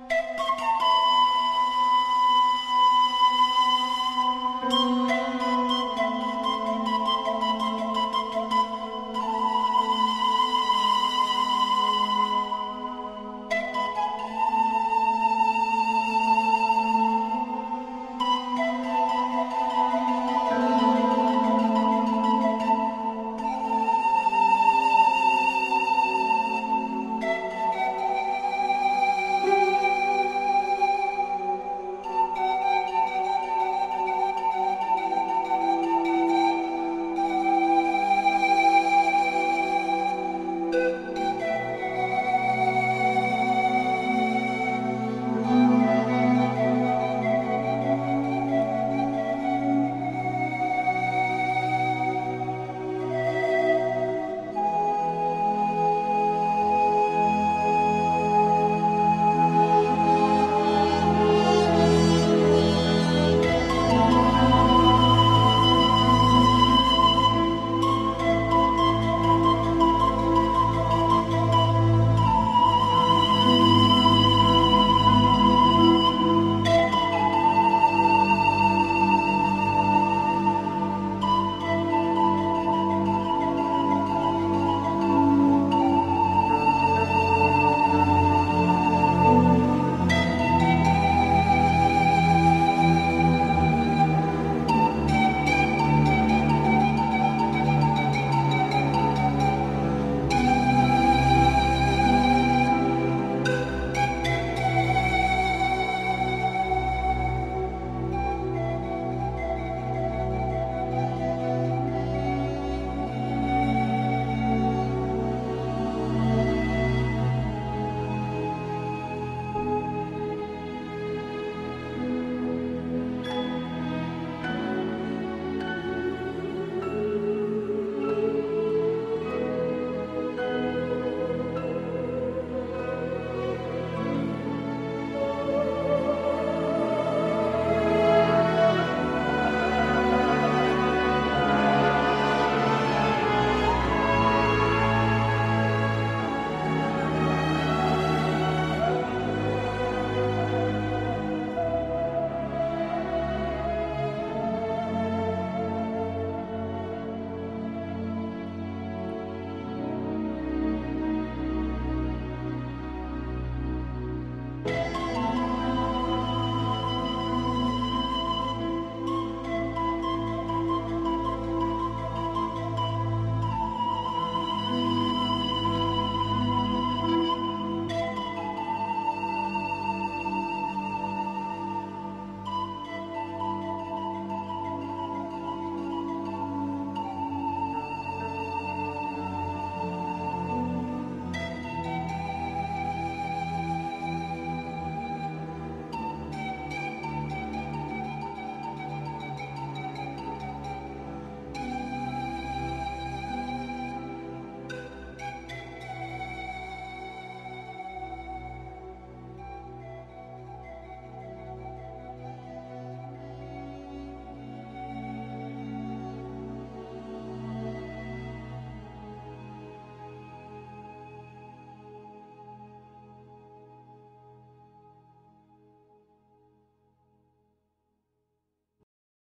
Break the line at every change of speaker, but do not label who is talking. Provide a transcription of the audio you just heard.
you.